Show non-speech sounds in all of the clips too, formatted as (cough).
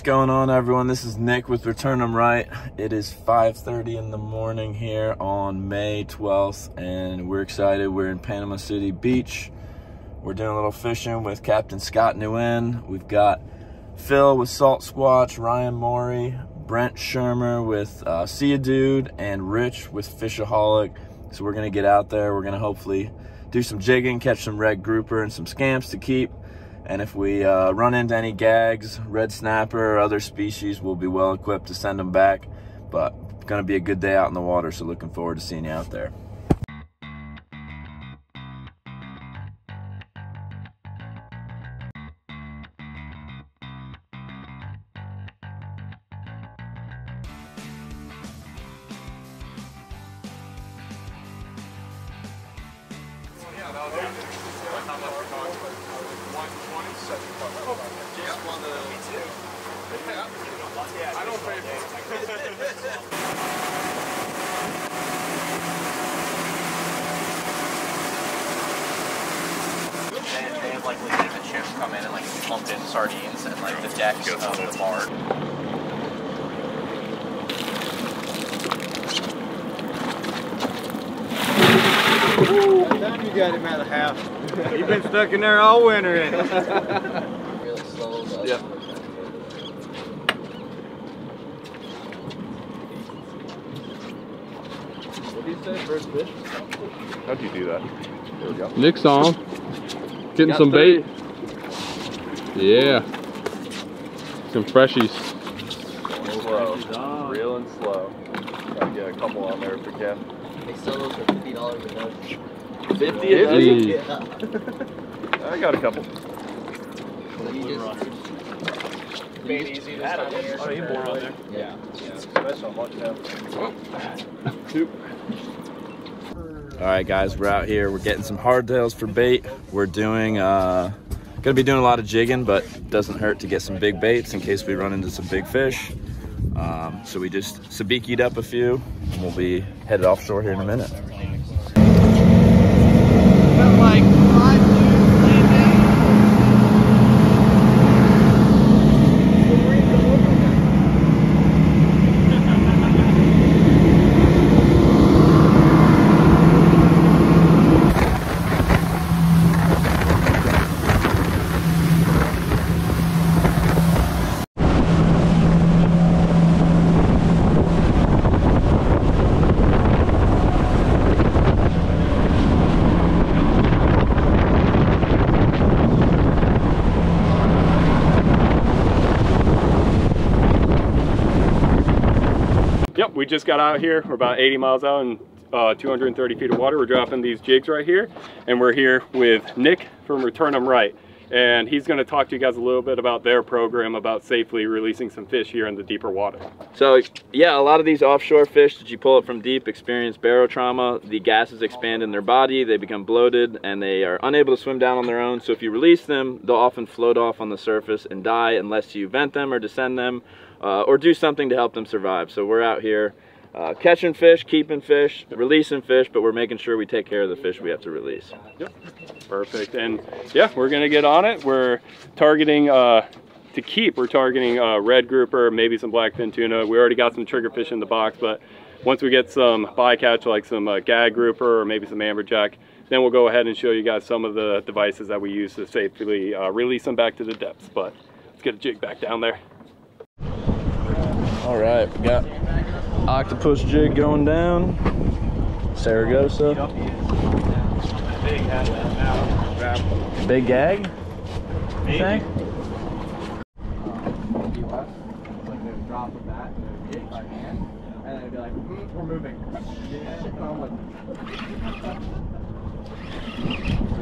What's going on everyone? This is Nick with Return 'em Right. It is 5.30 in the morning here on May 12th and we're excited. We're in Panama City Beach. We're doing a little fishing with Captain Scott Nguyen. We've got Phil with Salt Squatch, Ryan Morie, Brent Shermer with uh, See Ya Dude, and Rich with Fishaholic. So we're gonna get out there. We're gonna hopefully do some jigging, catch some red grouper and some scamps to keep. And if we uh, run into any gags, red snapper, or other species, we'll be well equipped to send them back. But it's gonna be a good day out in the water, so looking forward to seeing you out there. Time you got him out of the house. You've been stuck in there all winter. you? Really slow. Yeah. What do you say, first fish? How'd you do that? There we go. Nick's on. Getting some three. bait. Yeah. Some freshies. Slow. Real and slow. Gotta get a couple on there if we can. They sell those for fifty dollars a dozen. 50 a Hey. Yeah. (laughs) I got a couple. So you just bait easy this time of. Oh, you more on there. Yeah. Special much now. All right, guys, we're out here. We're getting some hardtails for bait. We're doing, uh, gonna be doing a lot of jigging, but doesn't hurt to get some big baits in case we run into some big fish. Um, so we just sabikied up a few, and we'll be headed offshore here in a minute. Just got out here. We're about 80 miles out and uh, 230 feet of water. We're dropping these jigs right here. And we're here with Nick from Return 'em Right. And he's gonna talk to you guys a little bit about their program about safely releasing some fish here in the deeper water. So yeah, a lot of these offshore fish that you pull up from deep experience barotrauma. The gases expand in their body, they become bloated, and they are unable to swim down on their own. So if you release them, they'll often float off on the surface and die unless you vent them or descend them, uh, or do something to help them survive. So we're out here uh, catching fish, keeping fish, releasing fish, but we're making sure we take care of the fish we have to release. Yep. Perfect. And yeah, we're gonna get on it. We're targeting uh, to keep. We're targeting uh, red grouper, maybe some blackfin tuna. We already got some triggerfish in the box, but once we get some bycatch like some uh, gag grouper or maybe some amberjack, then we'll go ahead and show you guys some of the devices that we use to safely uh, release them back to the depths. But let's get a jig back down there. All right, we got octopus jig going down, Saragossa. Big gag? You think? drop of that in a jig by hand, and then it'd be like, mm, we're moving. Yeah, and I'm like, we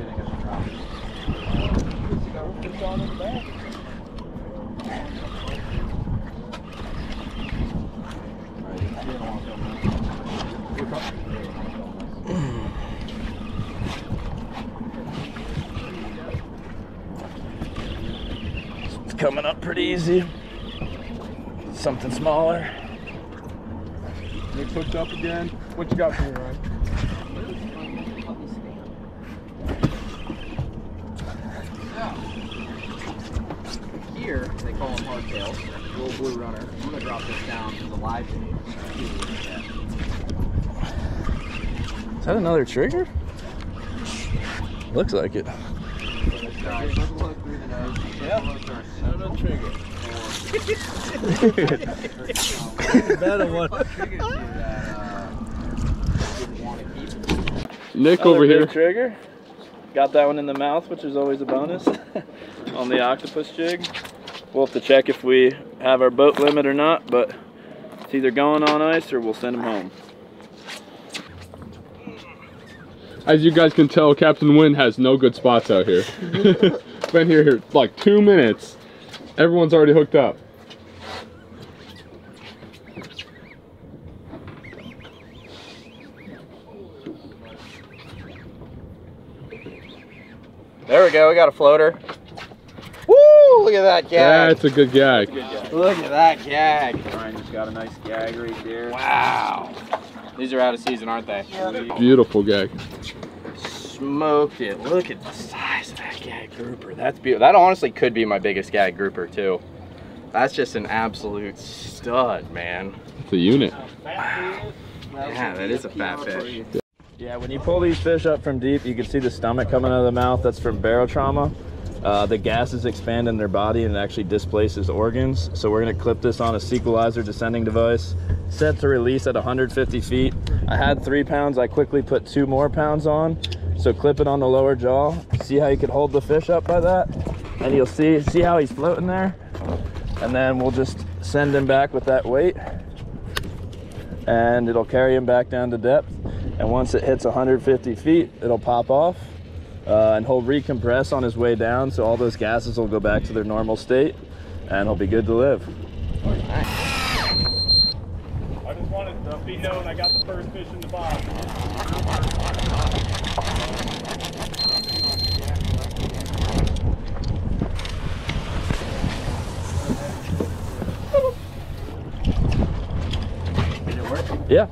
think it's a drop. You got what it's on in the back. Alright, you don't want to film that. You're probably- It's coming up pretty easy. Something smaller. Nick's hooked up again. What you got for me, Ryan? Here, they call them hardtails. Little blue runner. I'm gonna drop this down to the live feed. Is that another trigger? Looks like it. Look through the nose. Yeah. Another trigger. (laughs) Better one. Triggers you that didn't want to keep. Nick over here. trigger. Got that one in the mouth, which is always a bonus (laughs) on the octopus jig. We'll have to check if we have our boat limit or not, but it's either going on ice or we'll send him home. As you guys can tell, Captain Nguyen has no good spots out here. (laughs) Been here, here like two minutes. Everyone's already hooked up. There we go. We got a floater. Woo! Look at that gag. That's a good gag. Look at that gag. Ryan just got a nice gag right there. Wow. These are out of season, aren't they? Beautiful gag. Smoked it. Look at the size of that gag grouper. That's beautiful. That honestly could be my biggest gag grouper too. That's just an absolute stud, man. It's a unit. Yeah, that is a fat fish. Yeah, when you pull these fish up from deep, you can see the stomach coming out of the mouth. That's from barotrauma. Uh, the gases expand in their body and it actually displaces organs. So we're gonna clip this on a SeaQualizer descending device, set to release at 150 feet. I had three pounds, I quickly put two more pounds on. So clip it on the lower jaw. See how you can hold the fish up by that? And you'll see, see how he's floating there? And then we'll just send him back with that weight and it'll carry him back down to depth. And once it hits 150 feet, it'll pop off uh, and he'll recompress on his way down. So all those gases will go back to their normal state and he'll be good to live. I just wanted to be known I got the first fish in the box. Yeah.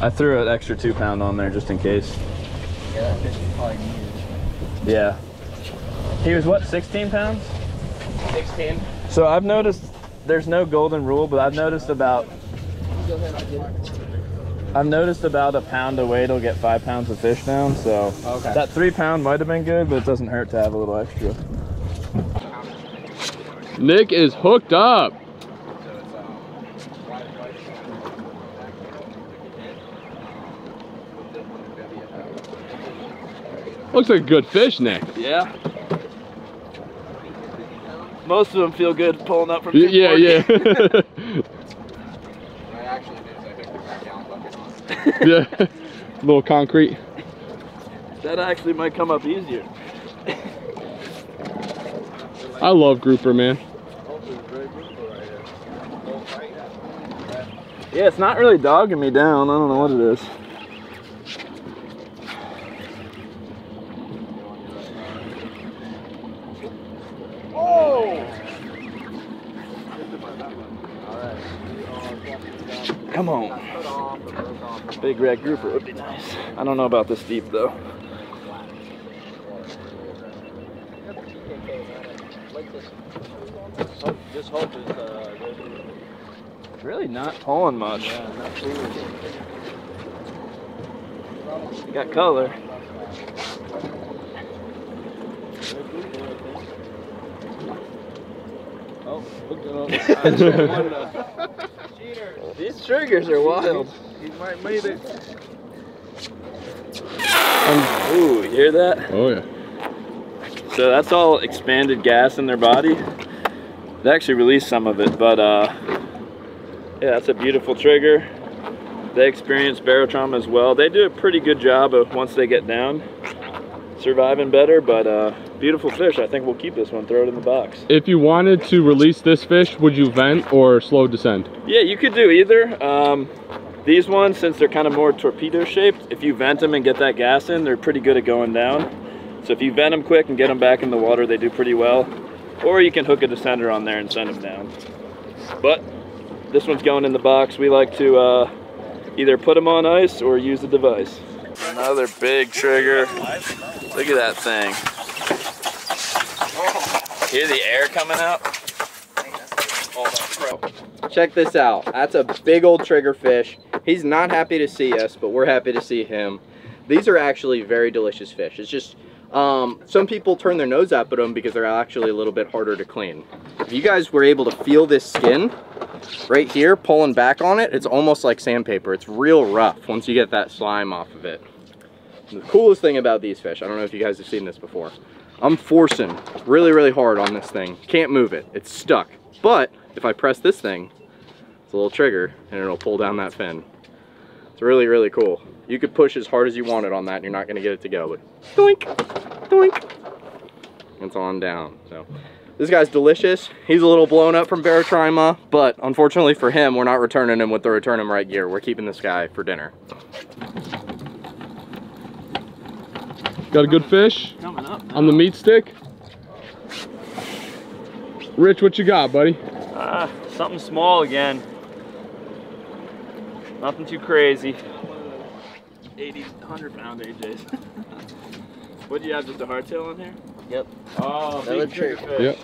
I threw an extra two pound on there just in case. Yeah, that fish is probably huge. Yeah. He was what, 16 pounds? 16. So I've noticed there's no golden rule, but I've noticed about I've noticed about a pound of weight will get five pounds of fish down. So Okay. that three pound might have been good, but it doesn't hurt to have a little extra. Nick is hooked up. Looks like a good fish, Nick. Yeah. Most of them feel good pulling up from Y- Yeah, 240. yeah. I actually did. I hooked the down bucket on. yeah. Little concrete. that actually might come up easier. I love grouper, man. Yeah, it's not really dogging me down. I don't know what it is. Come on. Big red grouper would be nice. I don't know about this deep though. Really not pulling much. Got color. Oh, (laughs) These triggers are wild. He might made it. Ooh, you hear that? Oh yeah. So that's all expanded gas in their body. They actually released some of it, but uh, yeah, that's a beautiful trigger. They experience barotrauma as well. They do a pretty good job of once they get down, surviving better. But uh, beautiful fish. I think we'll keep this one. Throw it in the box. If you wanted to release this fish, would you vent or slow descend? Yeah, you could do either. Um, these ones, since they're kind of more torpedo shaped, if you vent them and get that gas in, they're pretty good at going down. So if you vent them quick and get them back in the water, they do pretty well. Or you can hook a descender on there and send them down. But this one's going in the box. We like to uh, either put them on ice or use the device. Another big trigger. Look at that thing. Hear the air coming out? Check this out. That's a big old trigger fish. He's not happy to see us, but we're happy to see him. These are actually very delicious fish. It's just, um, some people turn their nose up at them because they're actually a little bit harder to clean. If you guys were able to feel this skin right here, pulling back on it, it's almost like sandpaper. It's real rough once you get that slime off of it. The coolest thing about these fish, I don't know if you guys have seen this before, I'm forcing really, really hard on this thing. Can't move it, it's stuck. But if I press this thing, it's a little trigger and it'll pull down that fin. It's really, really cool. You could push as hard as you wanted on that and you're not gonna get it to go, but doink, doink, it's on down. So this guy's delicious. He's a little blown up from Barotrauma, but unfortunately for him, we're not returning him with the return him right gear. We're keeping this guy for dinner. Got a good fish Coming up. on the meat stick. Rich, what you got, buddy? Ah, something small again. Nothing too crazy. 80, 100 pound AJs. (laughs) what do you have, just a hardtail on here? Yep. Oh, Another big trigger trick. fish. Yep.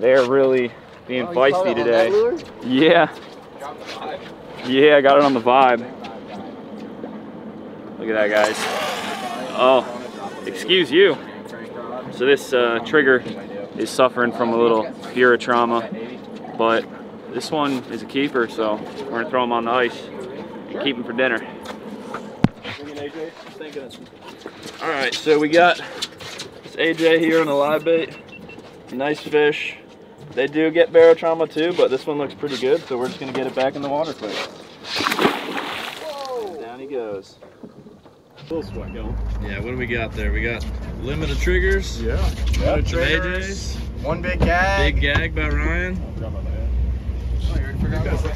They're really being Oh, you caught feisty on today. that lure? Yeah. Yeah, I got it on the vibe. Look at that, guys. Oh, excuse you. So this uh, trigger is suffering from a little trauma, but this one is a keeper, so we're gonna throw him on the ice and keep him for dinner. All right, so we got this AJ here on the live bait. Nice fish. They do get barotrauma too, but this one looks pretty good, so we're just gonna get it back in the water quick. Down he goes. Yeah, what do we got there? We got limited triggers. Yeah. Limited AJs. One big gag. Big gag by Ryan.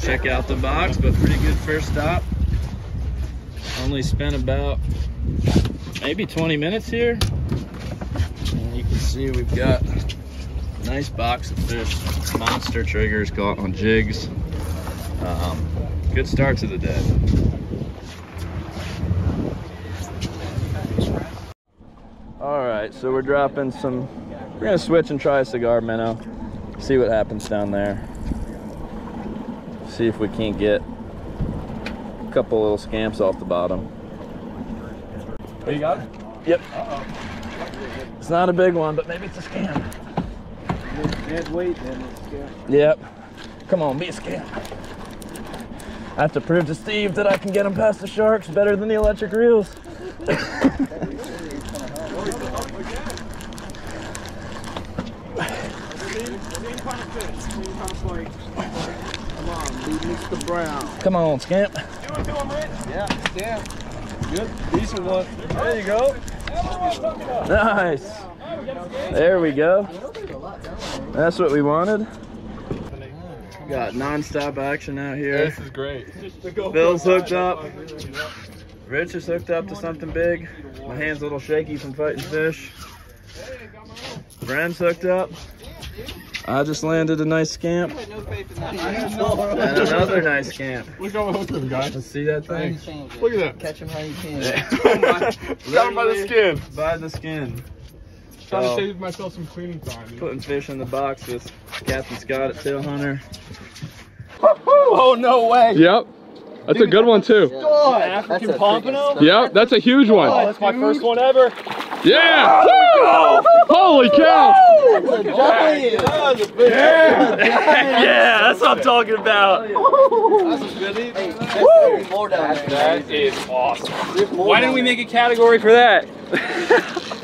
Check out the box, but pretty good first stop. Only spent about maybe 20 minutes here. And you can see we've got a nice box of fish. Monster triggers caught on jigs. Um, good start to the day. All right, so we're dropping some, we're gonna switch and try a cigar minnow. See what happens down there. See if we can't get a couple little scamps off the bottom. Oh, you got it? Yep. It's not a big one, but maybe it's a scamp. Dead weight, then it's scamp. Yep. Come on, be a scamp. I have to prove to Steve that I can get him past the sharks better than the electric reels. (laughs) Mr. Brown. Come on, scamp. Yeah, yeah. Good, decent one. There you go. Nice. There we go. That's what we wanted. Got non-stop action out here. This is great. Bill's hooked up. Rich is hooked up to something big. My hand's a little shaky from fighting fish. Bren's hooked up. I just landed a nice scamp. And another nice scamp. Look how hooked him, guys. Let's see that thing. Look at that. Catch him how you can. Got (laughs) him by the skin. By the skin. Trying to save myself some cleaning time. putting fish in the box with Captain Scott at Tail Hunter. Oh, no way. Yep. That's a good one too. African pompano? Yep, that's a huge one. Oh, that's my first one ever. Yeah! Oh, Woo! Holy cow! Yeah, that's what I'm talking about. More down there. That is awesome. Why didn't we make a category for that? (laughs)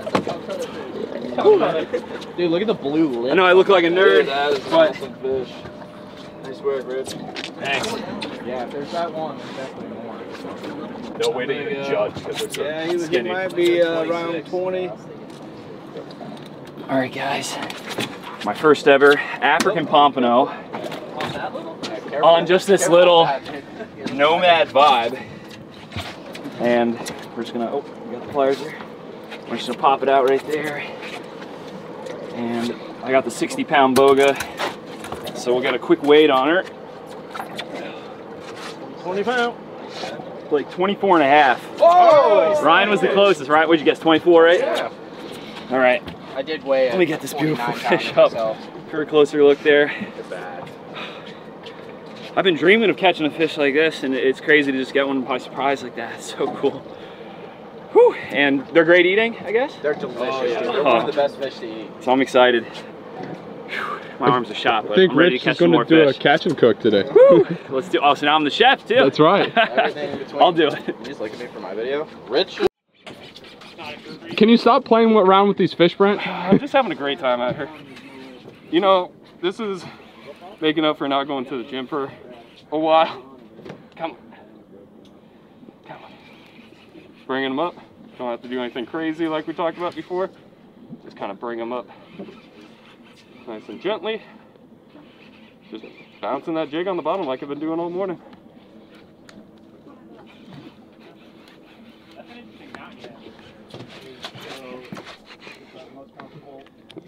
Dude, look at the blue lip. I know I look like a nerd, That is but awesome fish. Nice work, Rich. thanks. Yeah, if there's that one, there's definitely more. No way to even judge because it's Yeah, he, so was, he might be uh, around 20. All right, guys. My first ever African pompano on just this little nomad vibe. And we're just gonna, oh, we got the pliers here. We're just gonna pop it out right there. And I got the 60 pound boga. So we'll get a quick weight on her. 20 pound. Like 24 and a half. Oh! Ryan was the closest, right? What'd you guess, 24, right? Yeah. All right. I did weigh Let me get this beautiful fish up for a closer look there. I've been dreaming of catching a fish like this, and it's crazy to just get one by surprise like that. (laughs) It's so cool. Whew. And they're great eating, I guess. They're delicious. Oh, yeah. They're one of the best fish to eat. So I'm excited. Whew. My arms are shot, I but think I'm ready Rich to is catch some going more to do fish. a catch and cook today. Woo! Let's do. Oh, so now I'm the chef too. That's right. Everything in (laughs) between. I'll do it. You just look at me for my video. Rich. Can you stop playing around with these fish, Brent? (sighs) I'm just having a great time out here. You know, this is making up for not going to the gym for a while. Come on. Come on. Bringing them up. Don't have to do anything crazy like we talked about before. Just kind of bring them up nice and gently. Just bouncing that jig on the bottom like I've been doing all morning.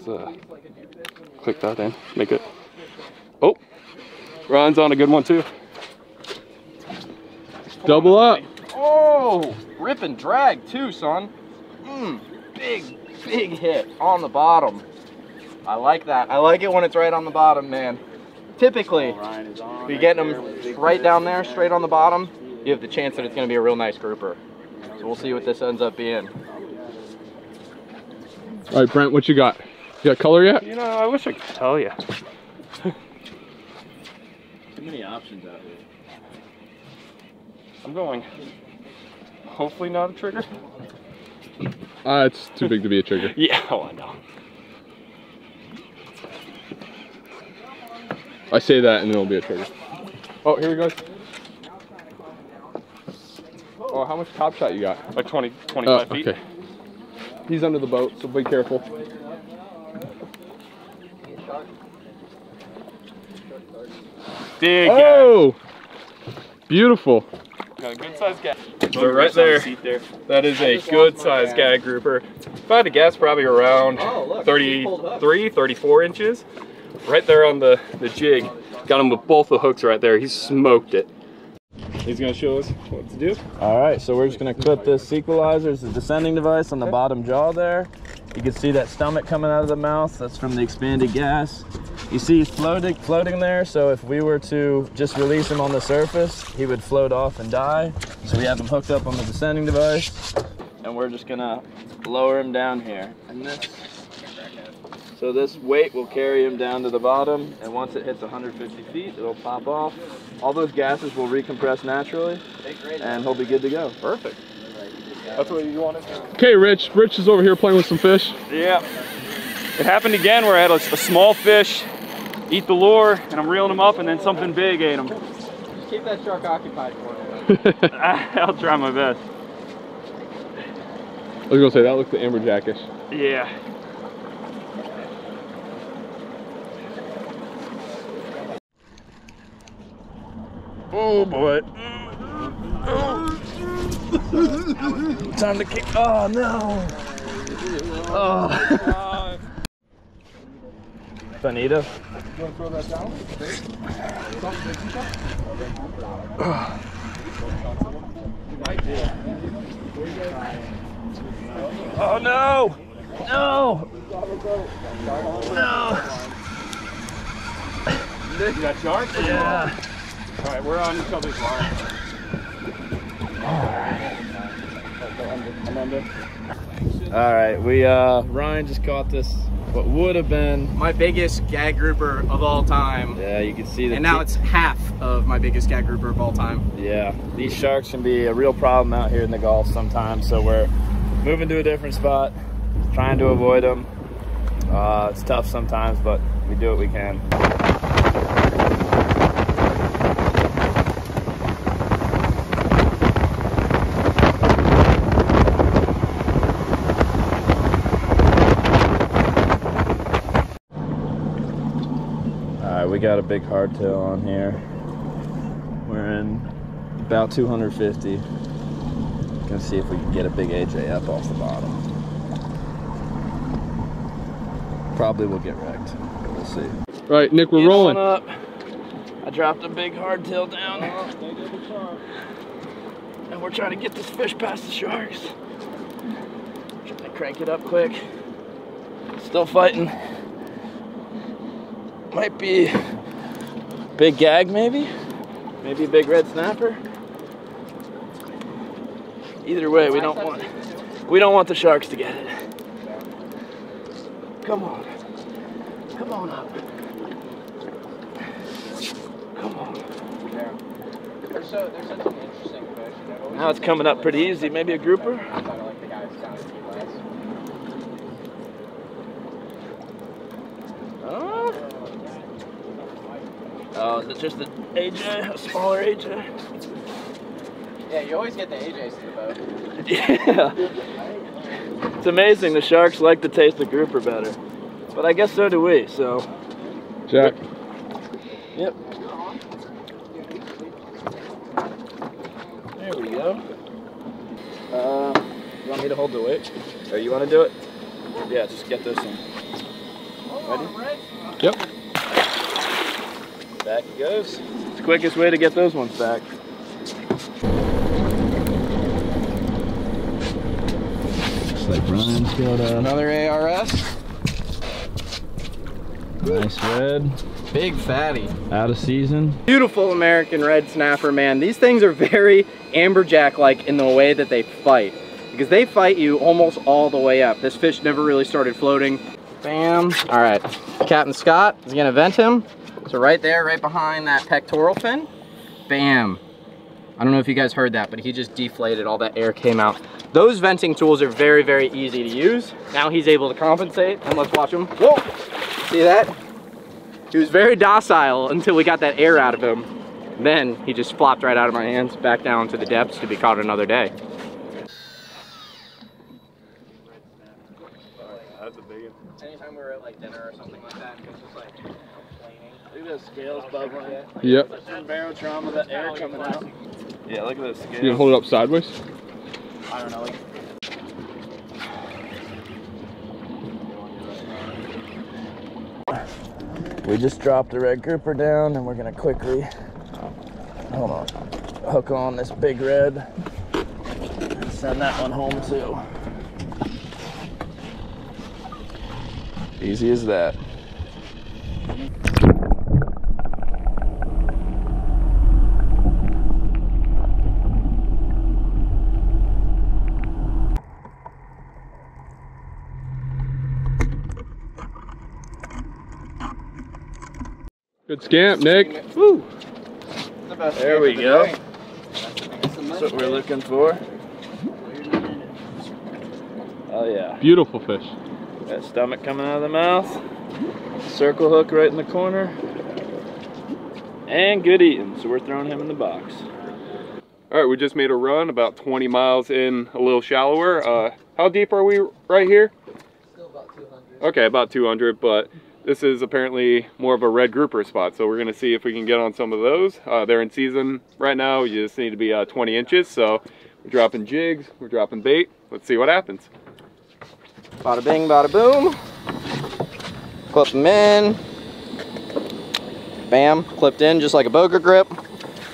Let's uh, click that in, make it. Oh, Ryan's on a good one too. Double up. Oh, rip and drag too, son. Mmm, big, big hit on the bottom. I like that. I like it when it's right on the bottom, man. Typically, if you're getting them right down there, straight on the bottom, you have the chance that it's going to be a real nice grouper. So we'll see what this ends up being. All right, Brent, what you got? You got color yet? You know, I wish I could tell you. Too many options out here. I'm going. Hopefully not a trigger. Uh, it's too big to be a trigger. (laughs) Yeah, oh I know. I say that and then it'll be a trigger. Oh, here he goes. Oh, how much top shot you got? Like 20, Oh, 25 feet. okay. He's under the boat, so be careful. Dig. Oh! Beautiful. Got a good sized gag. So right there, that is a good sized gag grouper. If I had to guess, probably around Oh, look, he pulled up. 33, 34 inches. Right there on the, the jig. Got him with both the hooks right there. He smoked it. He's gonna show us what to do. All right, so we're just gonna clip this equalizer, it's a descending device on the bottom jaw there. You can see that stomach coming out of the mouth, that's from the expanded gas. You see he's floating, floating there, so if we were to just release him on the surface, he would float off and die. So we have him hooked up on the descending device, and we're just gonna lower him down here. And this, so this weight will carry him down to the bottom, and once it hits 150 feet, it'll pop off. All those gases will recompress naturally, and he'll be good to go. Perfect. That's what you wanted. Okay, Rich. Rich is over here playing with some fish. Yeah. It happened again where I had a, a small fish eat the lure, and I'm reeling them up, and then something big ate them. Just keep that shark occupied for me. (laughs) I'll try my best. I was gonna say that looked the amberjackish. Yeah. Oh boy. Time to kick. Oh no. Oh. (laughs) Bonita. Oh no! No! No! You got shark? Yeah. All right, we're on each other's line. I'm. All right, we uh Ryan just caught this what would have been My biggest gag grouper of all time. yeah, you can see that. And now it's half of my biggest gag grouper of all time. yeah, these sharks can be a real problem out here in the Gulf sometimes, so we're moving to a different spot, trying to avoid them. Uh, it's tough sometimes, but we do what we can. Got a big hardtail on here. We're in about 250. Gonna see if we can get a big AJ up off the bottom. Probably will get wrecked. We'll see. Right, Nick, we're Get rolling. up. I dropped a big hardtail down. (laughs) And we're trying to get this fish past the sharks. Trying to crank it up quick. Still fighting. Might be big gag, maybe. Maybe a big red snapper. Either way, we don't want we don't want the sharks to get it. Come on. Come on up. Come on. They're so they're such an interesting fish. Now it's coming up pretty easy. Maybe a grouper. I like the guys down at Oh. Oh, is it just the AJ, a smaller AJ? Yeah, you always get the AJs to the boat. (laughs) Yeah. It's amazing the sharks like the taste of grouper better. But I guess so do we, so. Jack. Yep. There we go. Uh, you want me to hold the weight? Or you want to do it? Yeah, just get this one. Ready? Yep. Back it goes. It's the quickest way to get those ones back. Looks like Brian's got Another ARS. nice red, Big fatty. out of season. Beautiful American red snapper, man. These things are very amberjack-like in the way that they fight. Because they fight you almost all the way up. This fish never really started floating. Bam. All right, Captain Scott is gonna vent him. So right there, right behind that pectoral fin, bam. I don't know if you guys heard that, but he just deflated, all that air came out. Those venting tools are very, very easy to use. Now he's able to compensate, and let's watch him. Whoa, see that? He was very docile until we got that air out of him. Then he just flopped right out of my hands, back down to the depths to be caught another day. That's a big one. Anytime we were at like dinner or something like that, it was just like Look at scales bubbling. Yep. Barotrauma, that air coming out. Yeah, look at those scales. You gonna hold it up sideways? I don't know, like We just dropped the red grouper down and we're gonna quickly, hold on, hook on this big red and send that one home too. Easy as that. Good scamp, Nick. the best. There we the go. day. That's what we're looking for. Oh yeah. Beautiful fish. That stomach coming out of the mouth. Circle hook right in the corner. And good eating, so we're throwing him in the box. All right, we just made a run about 20 miles in, a little shallower. Uh, how deep are we right here? Still about 200. Okay, about 200, but this is apparently more of a red grouper spot, so we're gonna see if we can get on some of those. Uh, they're in season right now. You just need to be uh, 20 inches, so we're dropping jigs, we're dropping bait. Let's see what happens. Bada bing, bada boom. Clip them in. Bam, clipped in just like a boga grip.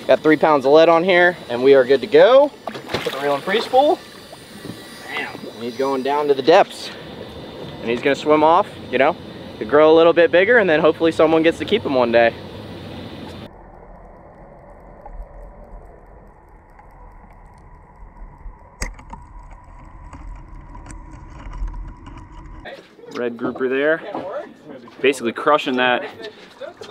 Got three pounds of lead on here, and we are good to go. Put the reel in pre-spool. Bam, and he's going down to the depths. And he's gonna swim off, you know, to grow a little bit bigger, and then hopefully someone gets to keep them one day. Red grouper there. Basically crushing that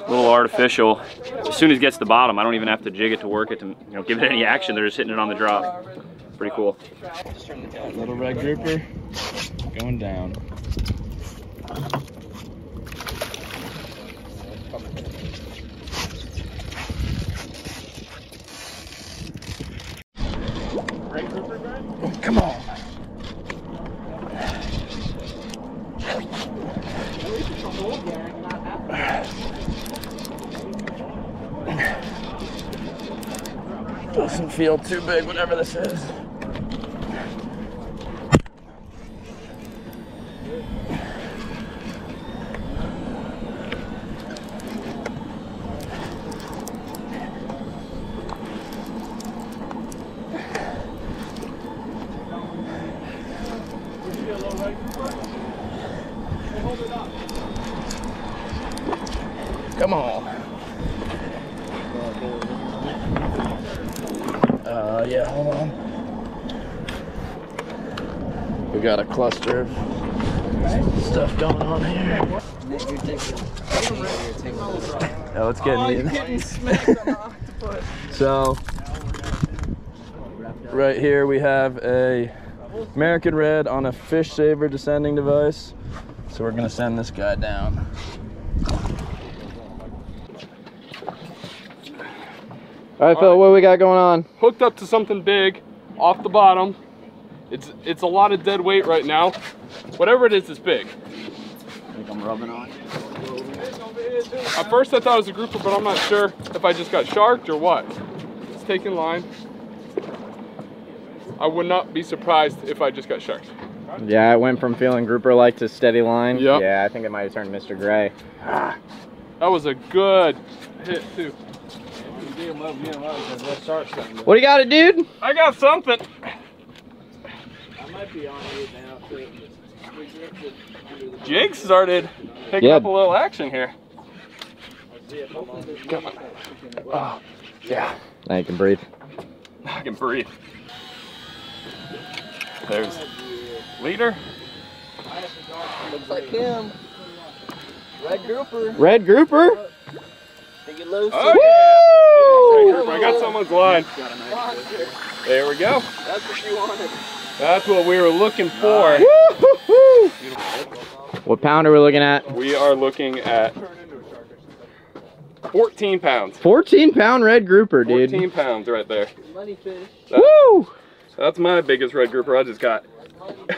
little artificial. As soon as it gets to the bottom, I don't even have to jig it to work it to you know give it any action. They're just hitting it on the drop. Pretty cool. Little red grouper going down. Come on. Feel too big, whatever this is. Yeah, hold on. We got a cluster of stuff going on here. Oh, it's getting in. (laughs) so, right here we have a American Red on a fish saver descending device. So we're gonna send this guy down. All right, Phil, what we got going on? Hooked up to something big off the bottom. It's it's a lot of dead weight right now. Whatever it is, it's big. I think I'm rubbing on. At first I thought it was a grouper, but I'm not sure if I just got sharked or what. It's taking line. I would not be surprised if I just got sharked. Yeah, it went from feeling grouper like to steady line. Yep. Yeah, I think it might have turned Mr. Gray. Ah. That was a good hit too. What do you got it, dude? I got something. Jake started picking Yeah. up a little action here. Come on. Oh, Yeah. Now you can breathe. I can breathe. There's leader. Looks like him. Red grouper. Red grouper? Take it loose. Oh yeah! I got someone's line. There we go. That's what you wanted. That's what we were looking for. What pound are we looking at? We are looking at 14 pounds. 14 pound red grouper, dude. 14 pounds right there. Money fish. Woo! That's my biggest red grouper I just got.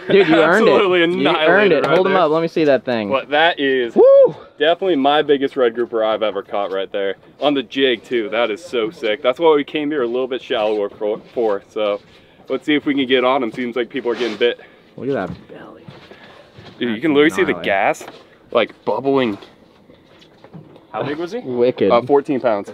Dude, you earned Absolutely it. You earned it. right Hold him there. up. Let me see that thing. But that is Woo! definitely my biggest red grouper I've ever caught right there. On the jig too. That is so sick. That's why we came here a little bit shallower for. for. So let's see if we can get on him. Seems like people are getting bit. Look at that belly. Dude, you can literally see the gas like bubbling. How big was he? Wicked. Uh, 14 pounds.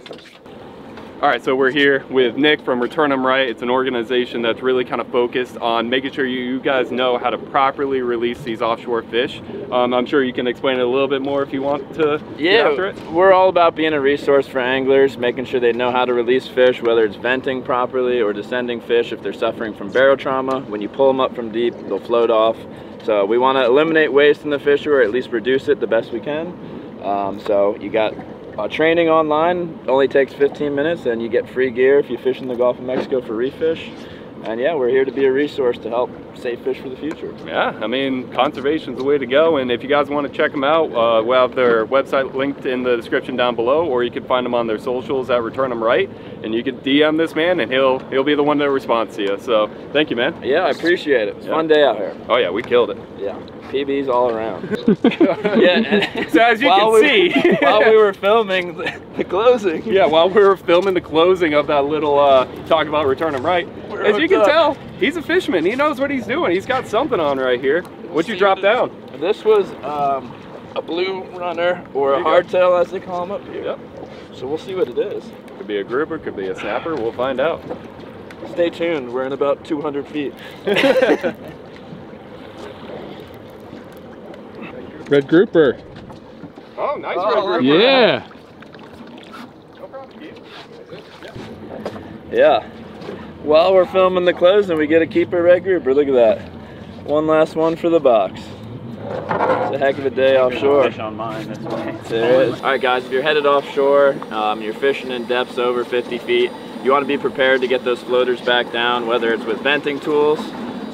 All right, so we're here with Nick from Return 'em Right. It's an organization that's really kind of focused on making sure you, you guys know how to properly release these offshore fish. Um, I'm sure you can explain it a little bit more if you want to get after it. Yeah, we're all about being a resource for anglers, making sure they know how to release fish, whether it's venting properly or descending fish if they're suffering from barotrauma. When you pull them up from deep, they'll float off. So we want to eliminate waste in the fishery or at least reduce it the best we can. Um, so you got uh, training online, only takes 15 minutes and you get free gear if you fish in the Gulf of Mexico for reef fish. And yeah, we're here to be a resource to help save fish for the future. Yeah, I mean, conservation's the way to go. And if you guys want to check them out, uh, we'll have their website linked in the description down below, or you can find them on their socials at Return Them Right. And you can DM this man, and he'll he'll be the one that responds to you. So thank you, man. Yeah, I appreciate it. It's a Yeah. fun day out here. Oh yeah, we killed it. Yeah, PBs all around. (laughs) yeah, and So as you can we, see, (laughs) while we were filming the, the closing, yeah, while we were filming the closing of that little uh, talk about Return Them Right, as you can up. tell, he's a fisherman. He knows what he's doing. He's got something on right here. What'd you drop down? this was um, a blue runner or a you go. hardtail, as they call them up here. Yep. So we'll see what it is. Could be a grouper, could be a snapper. We'll find out. Stay tuned. We're in about 200 feet. (laughs) Red grouper. Oh, nice red grouper. Yeah. No problem, Yeah. While we're filming the closing, we get a keeper red grouper. Look at that. One last one for the box. It's a heck of a day offshore. Fish on mine. That's why. There is. All right, guys, if you're headed offshore, um, you're fishing in depths over 50 feet, you want to be prepared to get those floaters back down, whether it's with venting tools.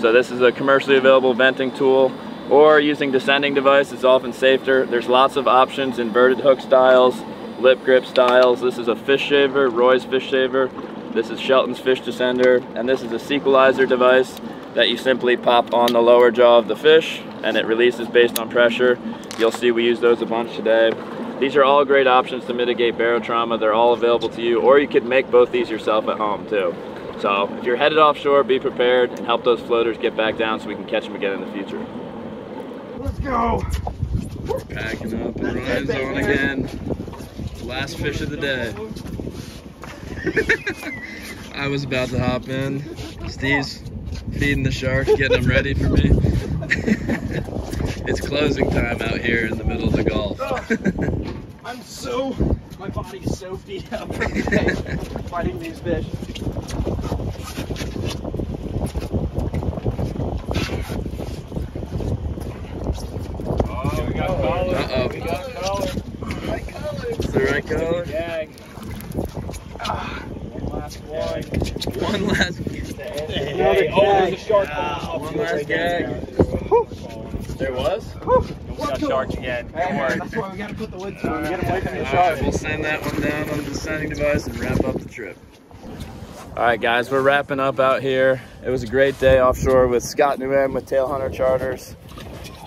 So this is a commercially available venting tool, or using descending device. It's often safer. There's lots of options, inverted hook styles, lip grip styles. This is a fish saver, Roy's fish saver. This is Shelton's fish descender, and this is a SeaQualizer device that you simply pop on the lower jaw of the fish and it releases based on pressure. You'll see we use those a bunch today. These are all great options to mitigate barotrauma. They're all available to you, or you could make both these yourself at home too. So if you're headed offshore, be prepared and help those floaters get back down so we can catch them again in the future. Let's go. We're packing up and Ryan's on again. Last fish of the day. (laughs) I was about to hop in. Steve's feeding the sharks, getting them ready for me. (laughs) it's closing time out here in the middle of the Gulf. I'm so My body is so beat up from today (laughs) fighting these fish. Oh, we got color. Uh-oh. We got color. Is the right color? Gag. One last one. One last, Hey, oh, there's a shark. one last gag. There was? We got sharks again. Don't worry. That's why we gotta put the wood to them. We gotta wait for the All right, we'll send that one down on the descending device and wrap up the trip. All right, guys, we're wrapping up out here. It was a great day offshore with Scott Nguyen with Tail Hunter Charters.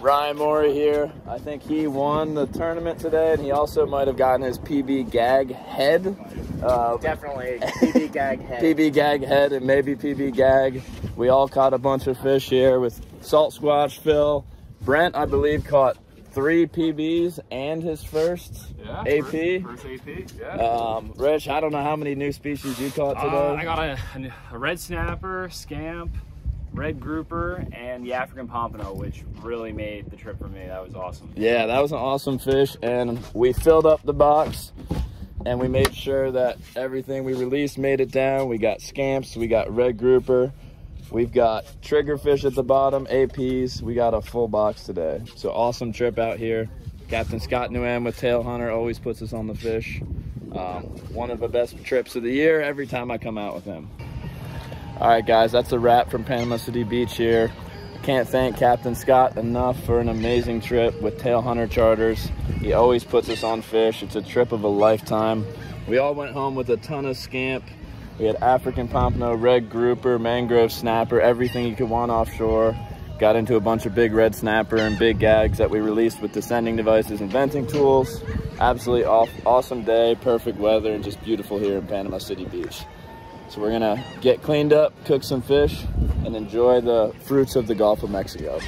Ryan Morie here. I think he won the tournament today, and he also might have gotten his PB gag head. Uh, Definitely (laughs) PB gag head. PB gag head and maybe PB gag. We all caught a bunch of fish here with SaltSquatch, Phil. Brent, I believe, caught three PBs and his first Yeah. AP. First, first AP. Yeah. Um, Rich, I don't know how many new species you caught today. Uh, I got a, a red snapper, scamp, red grouper, and the African pompano, which really made the trip for me. That was awesome. yeah, that was an awesome fish, and we filled up the box, and we made sure that everything we released made it down. We got scamps, we got red grouper, we've got triggerfish at the bottom, APs. We got a full box today. So awesome trip out here. Captain Scott Nguyen with Tail Hunter always puts us on the fish. Um, one of the best trips of the year every time I come out with him. All right, guys, that's a wrap from Panama City Beach here. I can't thank Captain Scott enough for an amazing trip with Tail Hunter Charters. He always puts us on fish. It's a trip of a lifetime. We all went home with a ton of scamp. We had African pompano, red grouper, mangrove snapper, everything you could want offshore. Got into a bunch of big red snapper and big gags that we released with descending devices and venting tools. Absolutely awesome day, perfect weather, and just beautiful here in Panama City Beach. So we're gonna get cleaned up, cook some fish, and enjoy the fruits of the Gulf of Mexico.